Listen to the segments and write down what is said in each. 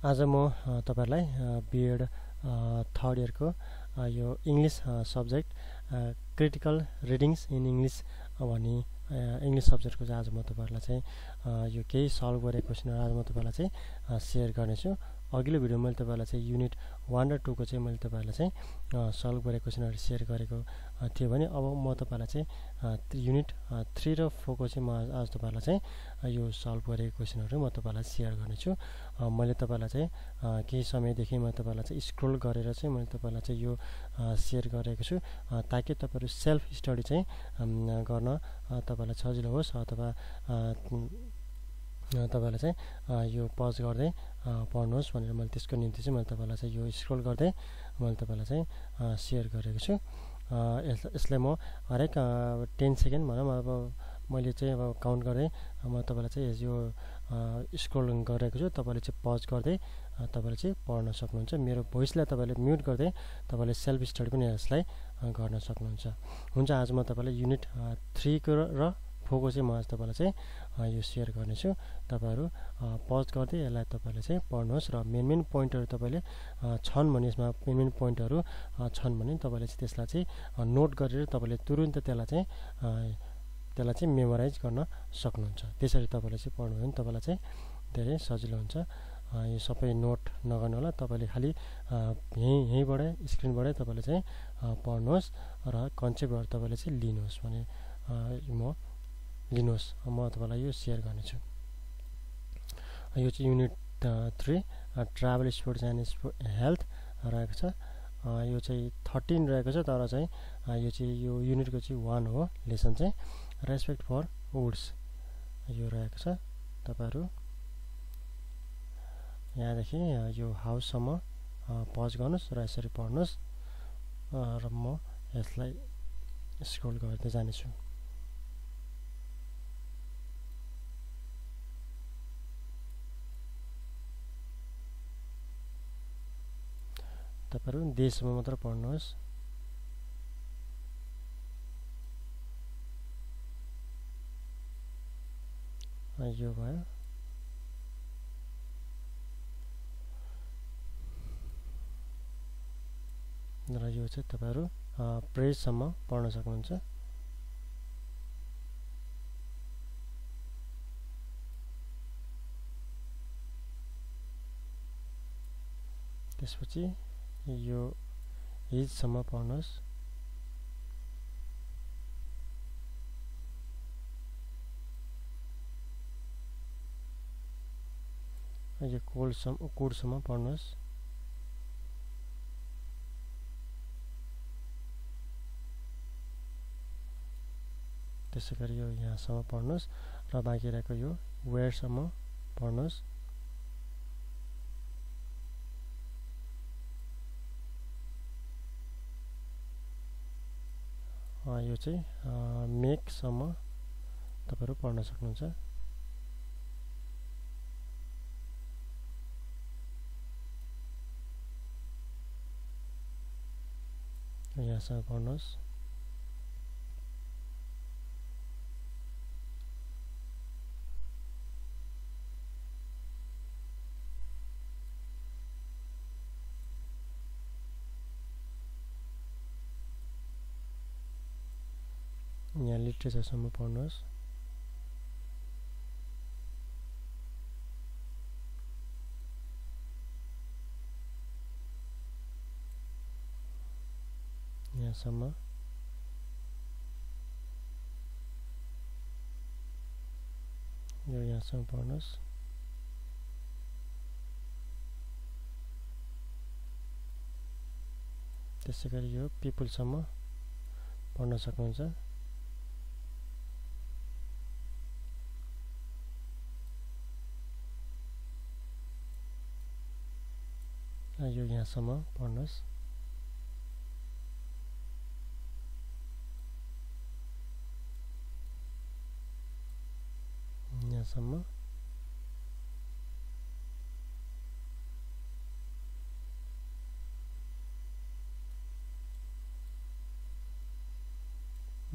आज म तपाईँहरूलाई बिएड थर्ड इयरको यो English subject critical readings in English भन्ने इङ्ग्लिस सब्जेक्टको चाहिँ आज म तपाईँहरूलाई चाहिँ यो केही सल्भ गरेको क्वेसनहरू आज म तपाईँहरूलाई चाहिँ सेयर गर्नेछु। अघिल्लो भिडियो मैले तपाईँहरूलाई चाहिँ युनिट वान र टूको चाहिँ मैले तपाईँहरूलाई चाहिँ सल्भ गरेको क्वेसनहरू सेयर गरेको थियो भने अब म तपाईँलाई चाहिँ युनिट थ्री र फोरको चाहिँ म आज तपाईँहरूलाई चाहिँ यो सल्भ गरेको क्वेसनहरू म तपाईँलाई सेयर गर्नेछु। मैले तपाईँलाई चाहिँ केही समयदेखि म तपाईँलाई चाहिँ स्क्रोल गरेर चाहिँ मैले तपाईँलाई चाहिँ यो सेयर गरेको छु। ताकि तपाईँहरू सेल्फ स्टडी चाहिँ गर्न तपाईँलाई सजिलो होस् अथवा तपाईँलाई चाहिँ यो पज गर्दै पढ्नुहोस् भनेर मैले त्यसको निम्ति चाहिँ मैले तपाईँलाई चाहिँ यो स्क्रोल गर्दै मैले तपाईँलाई चाहिँ सेयर गरेको छु। यस यसलाई म हरेक टेन सेकेन्ड भनौँ अब मैले चाहिँ अब काउन्ट गर्दै म तपाईँलाई चाहिँ यो स्क्रोल गरेको छु। तपाईँले चाहिँ पज गर्दै तपाईँले चाहिँ पढ्न सक्नुहुन्छ। मेरो भोइसलाई तपाईँले म्युट गर्दै तपाईँले सेल्फ स्टडी पनि यसलाई गर्न सक्नुहुन्छ। हुन्छ आज म तपाईँलाई युनिट थ्रीको र फोको चाहिँ म आज तपाईँलाई चाहिँ यो सेयर गर्नेछु। तपाईँहरू पज गर्दै यसलाई तपाईँले चाहिँ पढ्नुहोस् र मेन मेन पोइन्टहरू तपाईँले छन् भने यसमा मेन मेन पोइन्टहरू छन् भने तपाईँले चाहिँ त्यसलाई चाहिँ नोट गरेर तपाईँले तुरुन्त त्यसलाई चाहिँ त्यसलाई चाहिँ मेमोराइज गर्न सक्नुहुन्छ। त्यसरी तपाईँले चाहिँ पढ्नुभयो भने तपाईँलाई चाहिँ धेरै सजिलो हुन्छ। यो सबै नोट नगर्नु होला तपाईँले खालि यहीँ यहीँबाटै स्क्रिनबाटै तपाईँले चाहिँ पढ्नुहोस् र कन्सेप्टहरू तपाईँले चाहिँ लिनुहोस् भने म लिनुहोस्। म तपाईँलाई यो सेयर गर्नेछु। यो चाहिँ unit three travel sports and sport health रहेको छ। यो चाहिँ थर्टिन रहेको छ तर चाहिँ यो चाहिँ यो युनिटको चाहिँ वान हो लेसन चाहिँ। रेस्पेक्ट फर वुड्स यो रहेको छ। तपाईँहरू यहाँदेखि यो हाउससम्म पज गर्नुहोस् र यसरी पढ्नुहोस्। र म यसलाई स्क्रोल गर्दै जानेछु। तपाईँहरू देशमा मात्र पढ्नुहोस्। यो भयो। र यो चाहिँ तपाईँहरू प्रेससम्म पढ्न सक्नुहुन्छ। त्यसपछि यो हिजसम्म पढ्नुहोस्। यो कोल्डसम्म कोडसम्म पढ्नुहोस्। त्यसै गरी यो यहाँसम्म पढ्नुहोस् र बाँकी रहेको यो वेयरसम्म पढ्नुहोस्। यो चाहिँ मेकसम्म तपाईँहरू पढ्न सक्नुहुन्छ। यहाँसम्म पढ्नुहोस् यहाँ लिट्रेचरसम्म पढ्नुहोस् यहाँसम्म यो यहाँसम्म पढ्नुहोस् त्यसै गरी यो पिपुलसम्म पढ्न सक्नुहुन्छ यहाँसम्म पढ्नुहोस्। यहाँसम्म।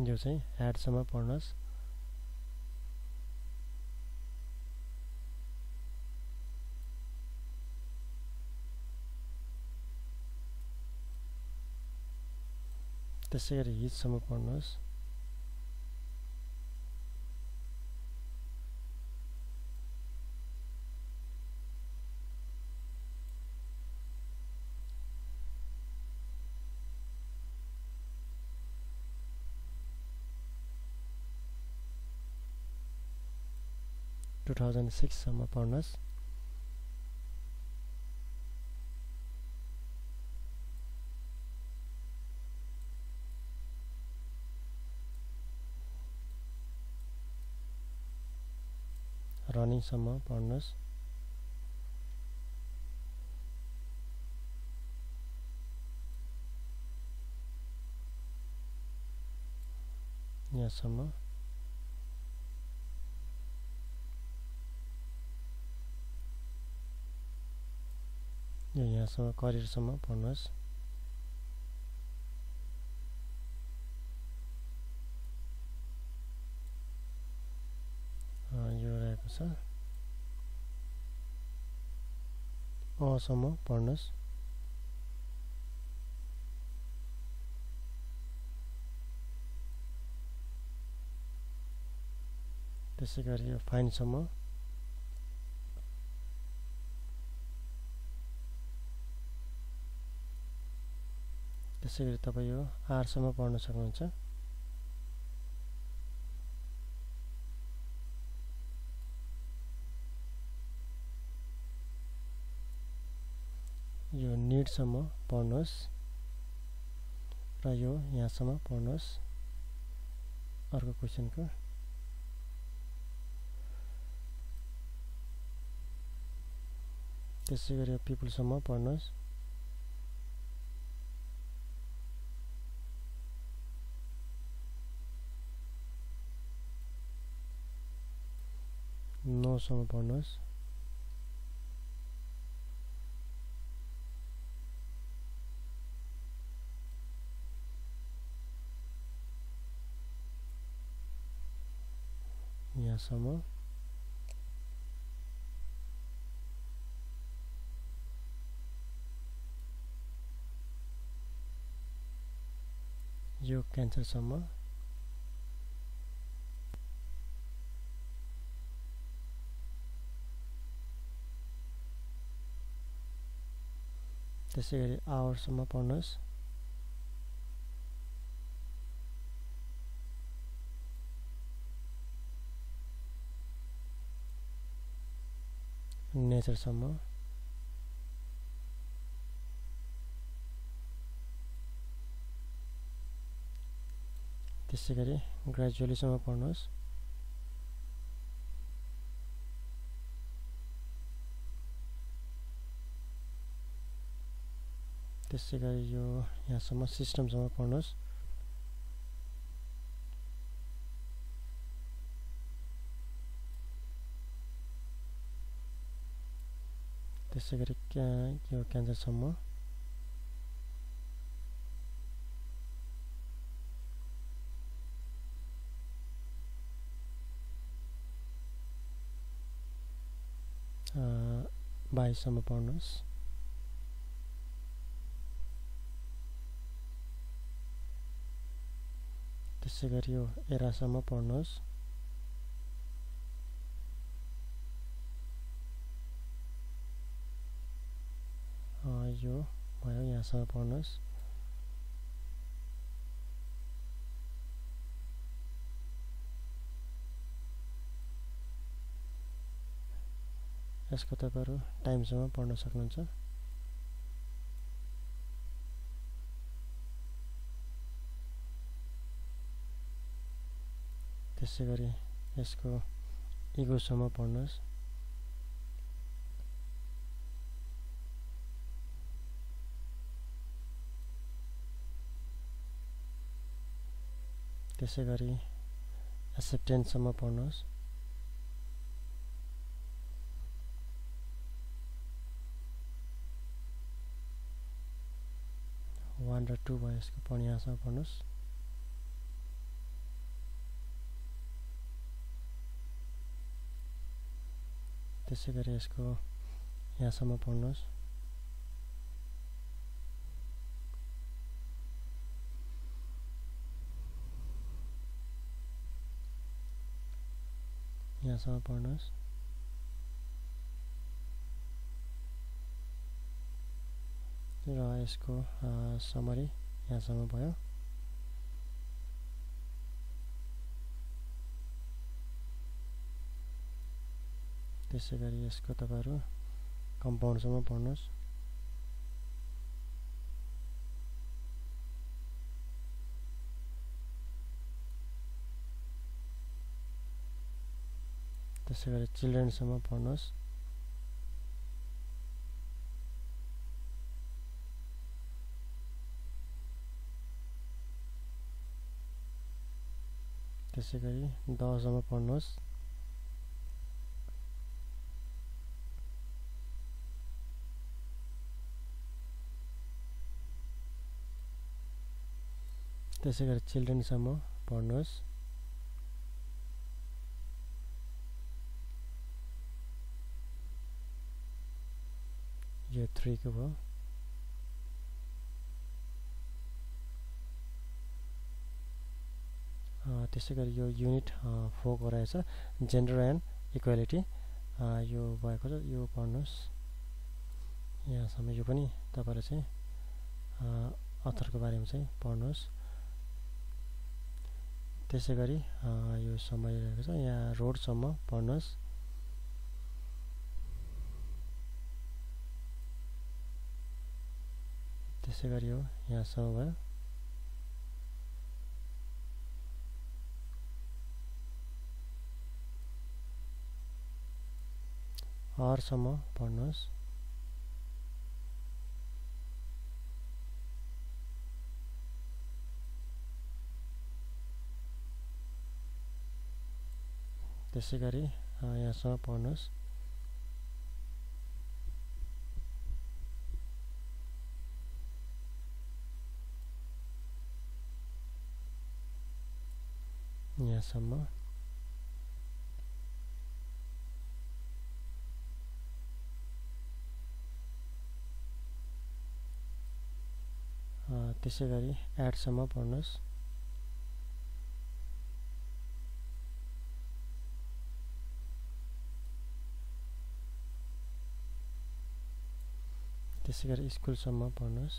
यो चाहिँ पढ्नुहोस्। त्यसै गरी हिजसम्म पढ्नुहोस् टु थाउजन्ड सिक्ससम्म पढ्नुहोस् रनिङसम्म पढ्नुहोस्। यहाँसम्म। यहाँसम्म करियरसम्म पढ्नुहोस् यो रहेको छ? असम्म पढ्नुहोस्। त्यसै गरी यो फाइनसम्म। त्यसै गरी तपाईँ यो आरसम्म पढ्न सक्नुहुन्छ। यो निडसम्म पढ्नुहोस् र यो यहाँसम्म पढ्नुहोस् अर्को क्वेसनको। त्यसै गरी पिपुलसम्म पढ्नुहोस्। नौसम्म पढ्नुहोस्। यहाँसम्म यो क्यान्सरसम्म त्यसै गरी आवरसम्म पढ्नुहोस् नेचरसम्म। त्यसै गरी ग्रेजुअलीसम्म पढ्नुहोस्। त्यसै गरी यो यहाँसम्म सिस्टमसम्म पढ्नुहोस्। त्यसै गरी क्या यो क्यान्सरसम्म बाइससम्म पढ्नुहोस् त्यसै गरी यो एरासम्म पढ्नुहोस् यो भयो यहाँसम्म पढ्नुहोस्। यसको तपाईँहरू टाइमसम्म पढ्न सक्नुहुन्छ। त्यसै गरी यसको इगोसम्म पढ्नुहोस्। त्यसै गरी एक्सेप्टेन्ससम्म पढ्नुहोस्। वान र टू भयो यसको पनि यहाँसम्म पढ्नुहोस्। त्यसै गरी यसको यहाँसम्म पढ्नुहोस्। यहाँसम्म पढ्नुहोस्। र यसको समरी यहाँसम्म भयो। त्यसै गरी यसको तपाईँहरू कम्पाउन्डसम्म पढ्नुहोस्। त्यसै गरी चिल्ड्रेनसम्म पढ्नुहोस् त्यसै गरी दससम्म पढ्नुहोस् त्यसै गरी चिल्ड्रेनसम्म पढ्नुहोस् थ्रीको भयो त्यसै गरी यो युनिट फोरको रहेछ जेन्डर एन्ड इक्वालिटी यो भएको छ यो पढ्नुहोस् यहाँसम्म यो पनि तपाईँले चाहिँ अथरको बारेमा चाहिँ पढ्नुहोस् त्यसै गरी यो समय रहेको छ। यहाँ रोडसम्म पढ्नुहोस् त्यसै गरी हो यहाँसम्म भयो। हरसम्म पढ्नुहोस्। त्यसै गरी यहाँसम्म पढ्नुहोस्। यहाँसम्म त्यसै गरी एडसम्म पढ्नुहोस् त्यसै गरी स्कुलसम्म पढ्नुहोस्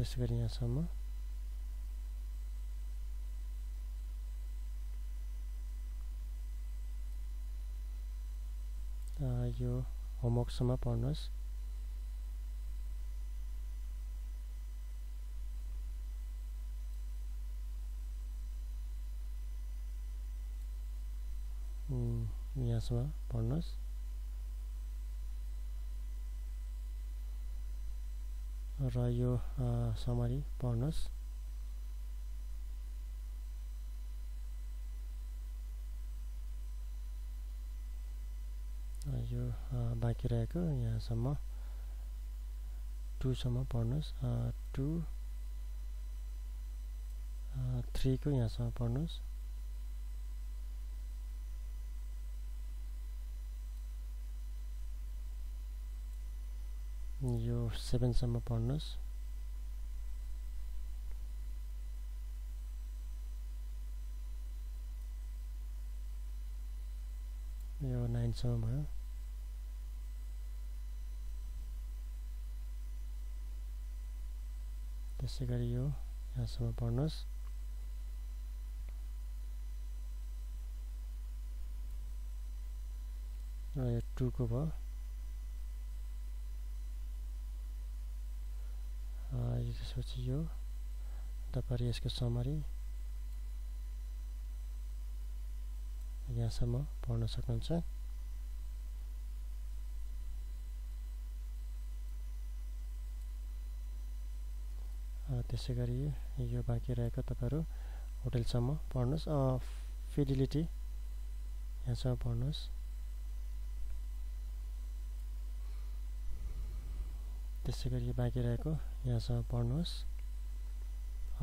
त्यसै गरी यहाँसम्म यो होमवर्कसम्म पढ्नुहोस्। यहाँसम्म पढ्नुहोस्। र यो समरी पढ्नुहोस् यो बाँकी रहेको यहाँसम्म। टूसम्म पढ्नुहोस् टु थ्रीको यहाँसम्म पढ्नुहोस् यो सेभेनसम्म पढ्नुहोस्। यो नाइनसम्म भयो। त्यसै गरी यो यहाँसम्म पढ्नुहोस्। र यो टुको भयो। त्यसपछि यो तपाईँहरू यसको समरी यहाँसम्म पढ्न सक्नुहुन्छ। त्यसै गरी यो बाँकी रहेको तपाईँहरू होटेलसम्म पढ्नुहोस्। फिडिलिटी यहाँसम्म पढ्नुहोस्। त्यसै गरी बाँकी रहेको यहाँसम्म पढ्नुहोस्।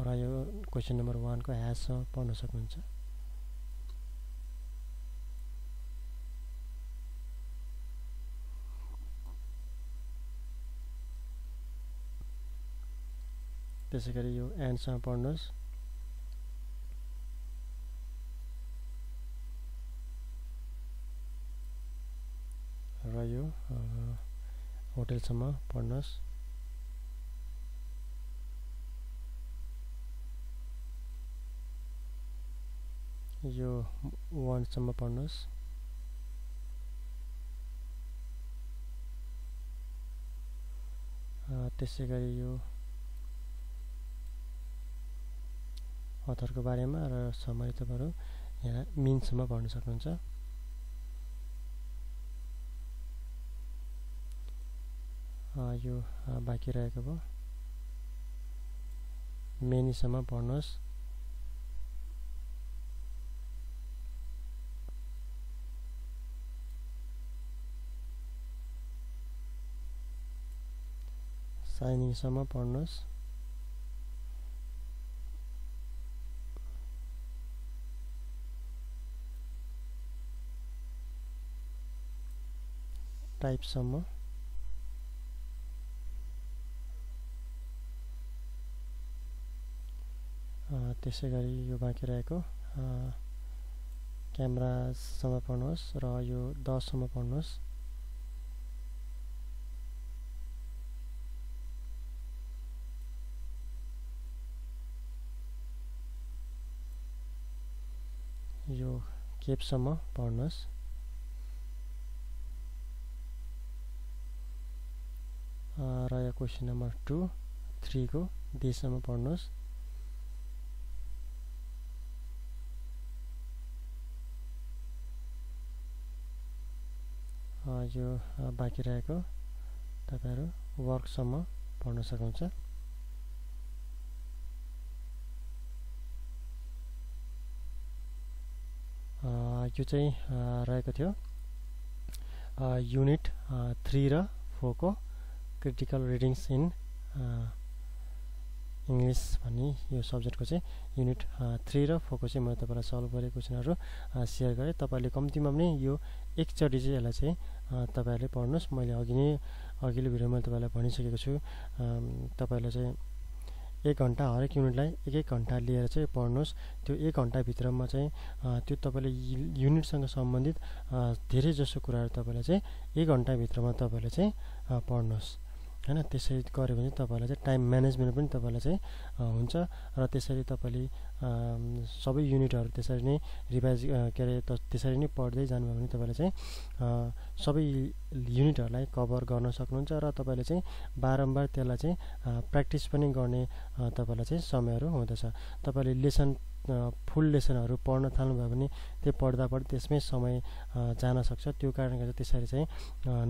र यो क्वेसन नम्बर वानको ह्याससम्म पढ्न सक्नुहुन्छ। त्यसै गरी यो एन्डसम्म पढ्नुहोस्। र यो होटेलसम्म पढ्नुहोस्। यो वानसम्म पढ्नुहोस्। त्यसै गरी यो अथरको बारेमा र समय तपाईँहरू यहाँ मिनसम्म पढ्न सक्नुहुन्छ। यो बाँकी रहेको भयो। मेनीसम्म पढ्नुहोस्। साइनिङसम्म पढ्नुहोस्। टाइपसम्म। त्यसै गरी यो बाँकी रहेको क्यामेरासम्म पढ्नुहोस् र यो दससम्म पढ्नुहोस्। यो केपसम्म पढ्नुहोस्। र यो क्वेसन नम्बर टू थ्रीको देशसम्म पढ्नुहोस्। यो बाँकी रहेको तपाईँहरू वर्कसम्म पढ्न सक्नुहुन्छ। यो चाहिँ रहेको थियो। युनिट थ्री र फोरको क्रिटिकल रिडिङ्स इन इङ्ग्लिस भन्ने यो सब्जेक्टको चाहिँ युनिट थ्री र फोरको चाहिँ मैले तपाईँलाई सल्भ गरेको क्वेसनहरू सेयर गरेँ। तपाईँहरूले कम्तीमा पनि यो एकचोटि चाहिँ यसलाई चाहिँ तपाईँहरूले पढ्नुहोस्। मैले अघि नै अघिल्लो भिडियोमा मैले तपाईँलाई भनिसकेको छु। तपाईँहरूले चाहिँ एक घन्टा हरेक युनिटलाई एक एक घन्टा लिएर चाहिँ पढ्नुहोस्। त्यो एक घन्टाभित्रमा चाहिँ त्यो तपाईँले युनिटसँग सम्बन्धित धेरै जसो कुराहरू तपाईँले चाहिँ एक घन्टाभित्रमा तपाईँले चाहिँ पढ्नुहोस्। होइन त्यसरी गऱ्यो भने तपाईँलाई चाहिँ टाइम म्यानेजमेन्ट पनि तपाईँलाई चाहिँ हुन्छ। र त्यसरी तपाईँले सबै युनिटहरू त्यसरी नै रिभाइज के अरे त्यसरी नै पढ्दै जानुभयो भने तपाईँले चाहिँ सबै युनिटहरूलाई कभर गर्न सक्नुहुन्छ र तपाईँले चाहिँ बारम्बार त्यसलाई चाहिँ प्र्याक्टिस पनि गर्ने तपाईँलाई चाहिँ समयहरू हुँदछ। तपाईँले लेसन फुल लेसनहरू पढ्न थाल्नुभयो भने त्यो पढ्दा पढ्दा त्यसमै समय जान सक्छ। त्यो कारणले गर्दा त्यसरी चाहिँ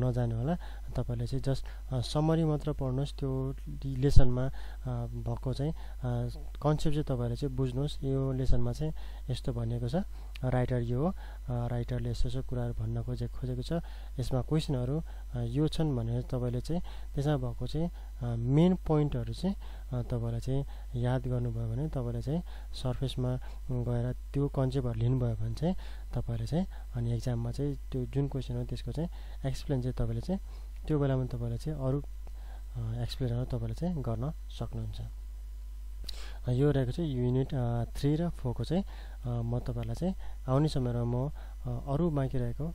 नजानु होला। तपाईँले चाहिँ जस्ट समरी मात्र पढ्नुहोस्। त्यो लेसनमा भएको चाहिँ कन्सेप्ट चाहिँ तपाईँहरूले चाहिँ बुझ्नुहोस्। यो लेसनमा चाहिँ यस्तो भनिएको छ। राइटर यो हो राइटरले यस्तो यस्तो कुराहरू भन्न खोजे खोजेको छ। यसमा क्वेसनहरू यो छन् भनेर तपाईँले चाहिँ त्यसमा भएको चाहिँ मेन पोइन्टहरू चाहिँ तपाईँलाई चाहिँ याद गर्नुभयो भने तपाईँले चाहिँ सर्फेसमा गएर त्यो कन्सेप्टहरू लिनुभयो भने चाहिँ तपाईँले चाहिँ अनि एक्जाममा चाहिँ त्यो जुन क्वेसन हो त्यसको चाहिँ एक्सप्लेन चाहिँ तपाईँले चाहिँ त्यो बेलामा तपाईँले चाहिँ अरू एक्सप्लेनहरू तपाईँले चाहिँ गर्न सक्नुहुन्छ। यो रहेको चाहिँ युनिट थ्री र फोरको चाहिँ म तपाईँहरूलाई चाहिँ आउने समयमा म अरू बाँकी रहेको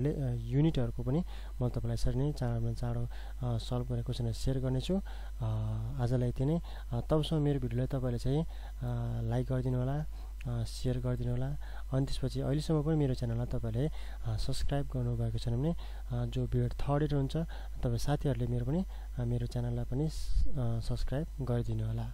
ले युनिटहरूको पनि म तपाईँलाई यसरी नै चाँडोमा चाँडो सल्भ गरेको क्वेसनहरू सेयर गर्नेछु। आजलाई यति नै। तबसम्म मेरो भिडियोलाई तपाईँले चाहिँ लाइक गरिदिनु होला सेयर गरिदिनु होला। अनि त्यसपछि अहिलेसम्म पनि मेरो च्यानललाई तपाईँले सब्सक्राइब गर्नुभएको छैन भने जो भिडियो थर्ड इयर हुन्छ तपाईँ साथीहरूले मेरो पनि मेरो च्यानललाई पनि सब्सक्राइब गरिदिनु होला।